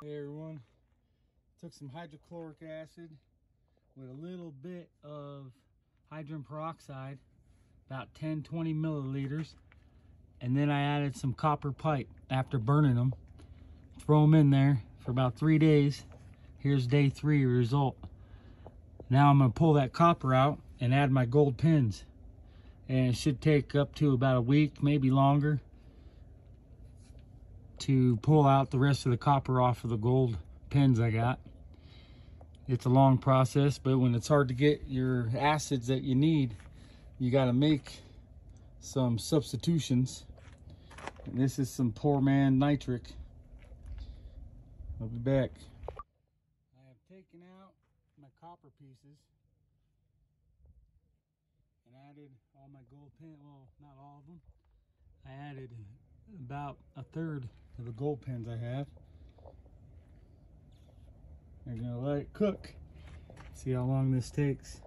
Hey everyone, took some hydrochloric acid with a little bit of hydrogen peroxide, about 10 20 milliliters, and then I added some copper pipe after burning them. Throw them in there for about three days. Here's day three result. Now I'm gonna pull that copper out and add my gold pins. And it should take up to about a week, maybe longer to pull out the rest of the copper off of the gold pins I got. It's a long process, but when it's hard to get your acids that you need, you got to make some substitutions. And this is some poor man nitric. I'll be back. I have taken out my copper pieces and added all my gold pin, well, not all of them. I added about a third of the gold pins I have. I'm gonna let it cook. See how long this takes.